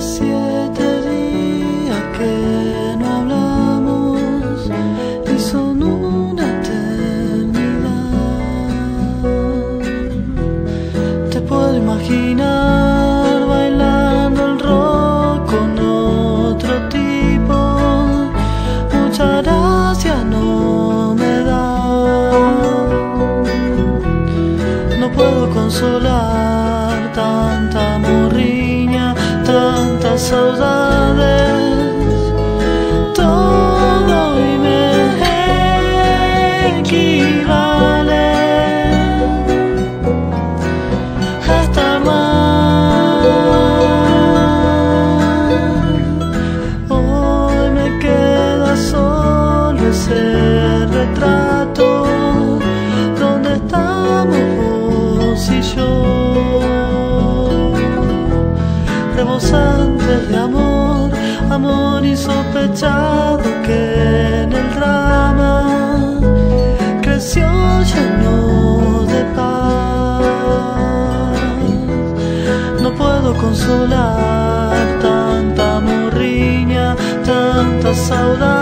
siete días que no hablamos y son una eternidad. Te puedo imaginar bailando el rock con otro tipo. Mucha gracia no me da. No puedo consolar tanta tantas saudades. Todo y me equivale a estar rebosantes de amor, amor insospechado que en el drama creció lleno de paz. No puedo consolar tanta morriña, tantas saudades.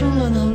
真的能